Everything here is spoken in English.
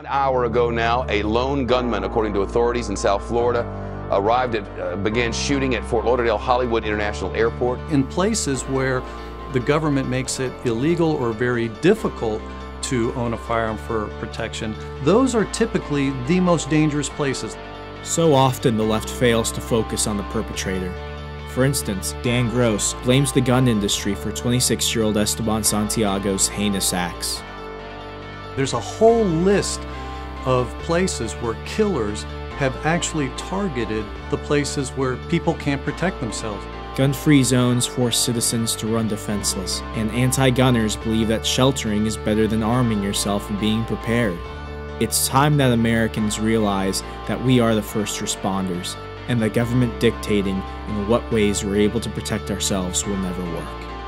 One hour ago now, a lone gunman, according to authorities in South Florida, arrived at, uh, began shooting at Fort Lauderdale Hollywood International Airport. In places where the government makes it illegal or very difficult to own a firearm for protection, those are typically the most dangerous places. So often the left fails to focus on the perpetrator. For instance, Dan Gross blames the gun industry for 26 year old Esteban Santiago's heinous acts. There's a whole list of places where killers have actually targeted the places where people can't protect themselves. Gun free zones force citizens to run defenseless, and anti gunners believe that sheltering is better than arming yourself and being prepared. It's time that Americans realize that we are the first responders, and the government dictating in what ways we're able to protect ourselves will never work.